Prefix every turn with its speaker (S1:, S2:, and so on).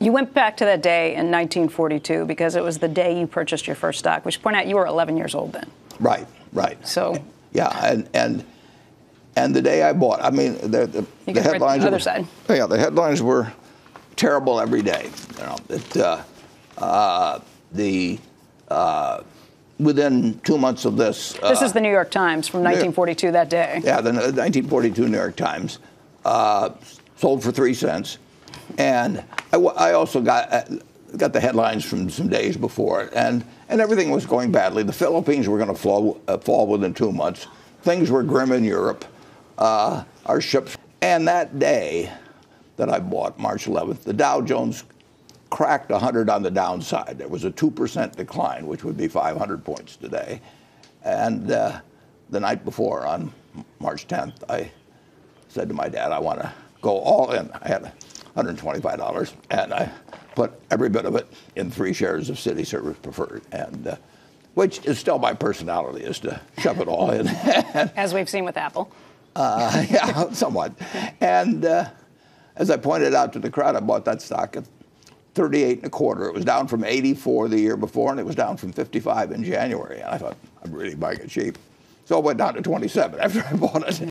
S1: You went back to that day in 1942 because it was the day you purchased your first stock. which point out you were 11 years old then.
S2: Right, right.
S1: So
S2: yeah, and and and the day I bought, I mean, the, the, the
S1: write the
S2: headlines.
S1: other
S2: were,
S1: side.
S2: Yeah, the headlines were terrible every day. You know, it, uh, uh, the uh, within two months of this.
S1: this
S2: uh,
S1: is the New York Times from 1942 that day.
S2: Yeah, the 1942 New York Times uh, sold for three cents, and I also got uh, got the headlines from some days before, and and everything was going badly. The Philippines were going to fall uh, fall within two months. Things were grim in Europe. Uh, our ships, and that day that I bought, March 11th, the Dow Jones cracked 100 on the downside. There was a 2% decline, which would be 500 points today. And uh, the night before, on March 10th, I said to my dad, I want to go all in. I had $125, and I put every bit of it in three shares of Cities Service Preferred, and uh, which is still my personality, is to shove it all in.
S1: As we've seen with Apple.
S2: Uh, yeah, somewhat. And uh, as I pointed out to the crowd, I bought that stock at 38 and a quarter. It was down from 84 the year before, and it was down from 55 in January. And I thought, I'm really buying it cheap. So it went down to 27 after I bought it.